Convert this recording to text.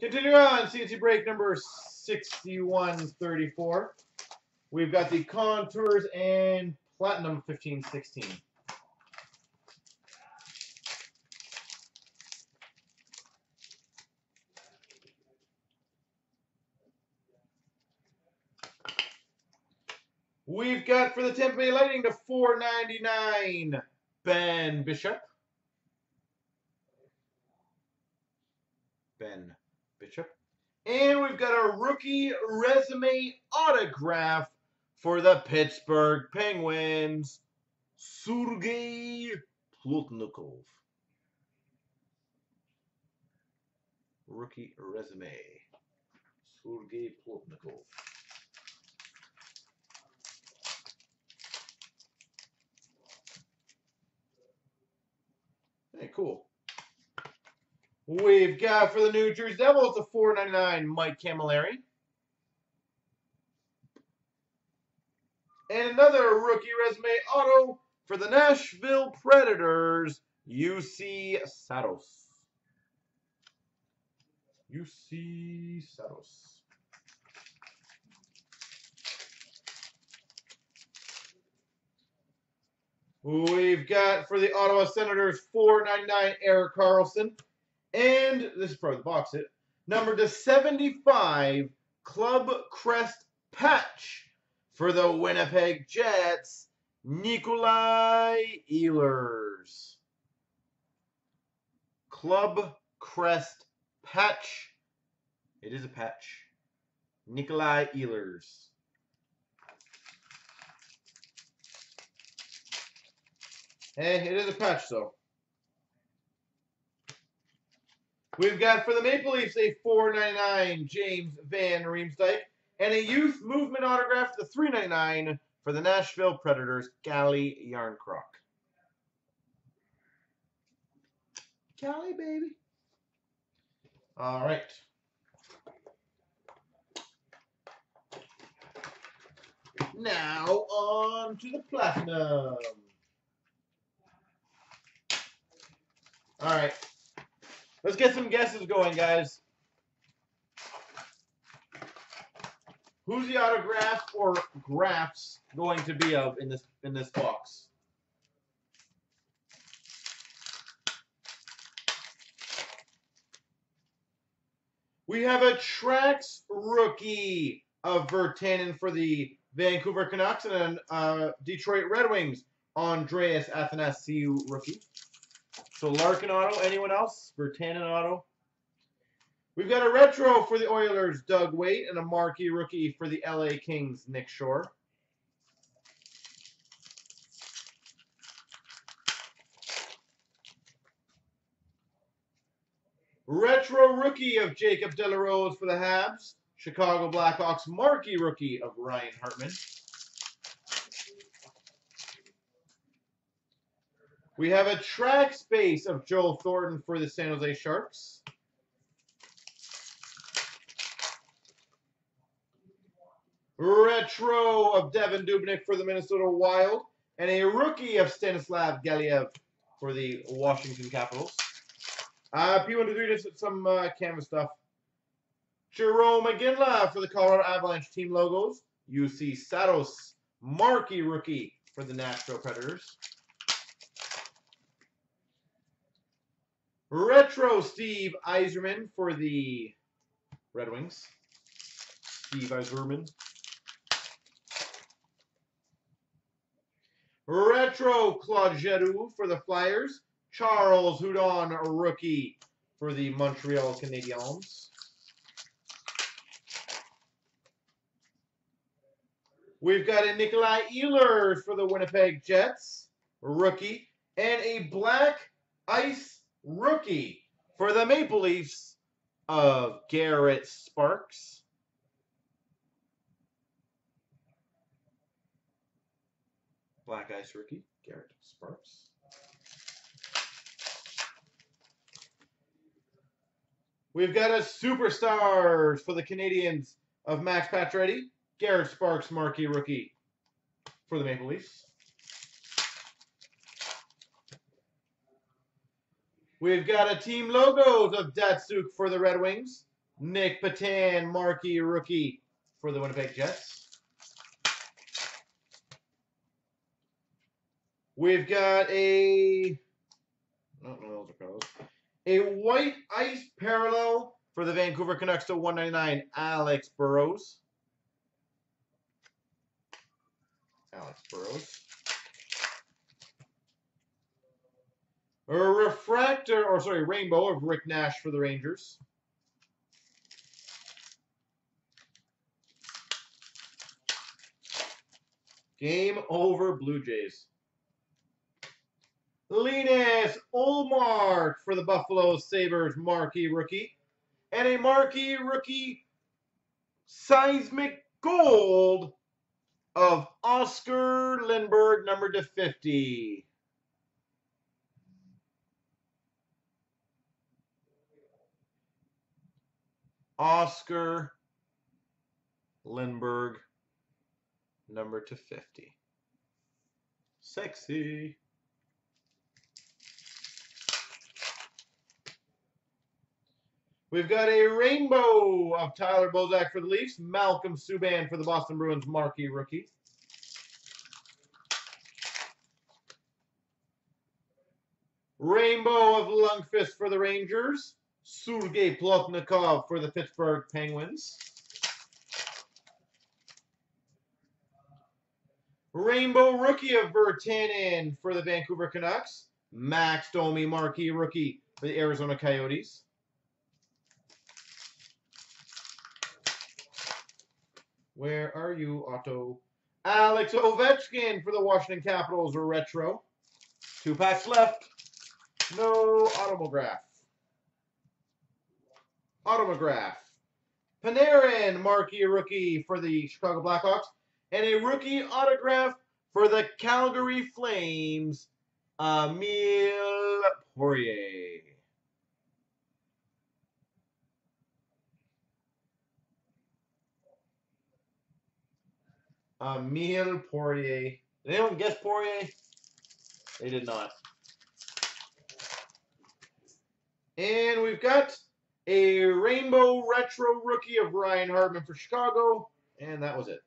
Continue on, CNC break number 6134. We've got the Contours and Platinum 1516. We've got for the Tampa Bay Lightning to 499 Ben Bishop. Ben Bishop. And we've got a rookie resume autograph for the Pittsburgh Penguins, Sergei Plotnikov. Rookie resume, Sergei Plotnikov. Hey, cool. We've got for the New Jersey Devils a 4.99 Mike Cammalleri. And another rookie resume auto for the Nashville Predators, Juuse Saros. Juuse Saros. We've got for the Ottawa Senators 4.99 Erik Karlsson. And this is probably the box hit. Number to 75 Club Crest Patch for the Winnipeg Jets, Nikolai Ehlers. Club Crest Patch. It is a patch. Nikolai Ehlers. Hey, it is a patch, though. We've got for the Maple Leafs a 4.99 James Van Riemsdyk and a youth movement autograph the 3.99 for the Nashville Predators, Calle Jarnkrok. Calle, baby. All right. Now on to the platinum. All right. Let's get some guesses going, guys. Who's the autograph or graphs going to be of in this in this box? We have a Trax rookie of Virtanen for the Vancouver Canucks and uh, Detroit Red Wings, Andreas Athanasiou rookie. So Larkin auto. Anyone else? Virtanen auto. We've got a retro for the Oilers, Doug Weight, and a marquee rookie for the LA Kings, Nick Shore. Retro rookie of Jacob De La Rose for the Habs. Chicago Blackhawks marquee rookie of Ryan Hartman. We have a track space of Joel Thornton for the San Jose Sharks. Retro of Devan Dubnyk for the Minnesota Wild. And a rookie of Stanislav Galiev for the Washington Capitals. Uh, P123 just some uh, canvas stuff. Jarome Iginla for the Colorado Avalanche team logos. Juuse Saros, marquee rookie for the Nashville Predators. Retro Steve Yzerman for the Red Wings. Steve Yzerman. Retro Claude Giroux for the Flyers. Charles Hudon, a rookie for the Montreal Canadiens. We've got a Nikolai Ehlers for the Winnipeg Jets, rookie, and a black ice rookie for the Maple Leafs of Garrett Sparks. Black ice rookie, Garrett Sparks. We've got a superstars for the Canadiens of Max Pacioretty, Garrett Sparks, marquee rookie for the Maple Leafs. We've got a team logos of Datsyuk for the Red Wings, Nic Petan, marquee rookie for the Winnipeg Jets. We've got a, no, no, those are colors. A white ice parallel for the Vancouver Canucks to 199, Alex Burrows. Alex Burrows. A refractor, or sorry, rainbow of Rick Nash for the Rangers. Game over, Blue Jays. Linus Ullmark for the Buffalo Sabres marquee rookie. And a marquee rookie seismic gold of Oscar Lindberg, number to 50. Oscar Lindberg, number to 50. Sexy. We've got a rainbow of Tyler Bozak for the Leafs, Malcolm Subban for the Boston Bruins marquee rookie. Rainbow of Lundqvist for the Rangers, Sergei Plotnikov for the Pittsburgh Penguins. Rainbow rookie of Virtanen for the Vancouver Canucks, Max Domi marquee rookie for the Arizona Coyotes. Where are you, Otto? Alex Ovechkin for the Washington Capitals retro. Two packs left. No autograph. Autograph. Panarin, marquee rookie for the Chicago Blackhawks. And a rookie autograph for the Calgary Flames, Emile Poirier. Emile Poirier. Did anyone guess Poirier? They did not. And we've got a Rainbow Retro Rookie of Ryan Hartman for Chicago. And that was it.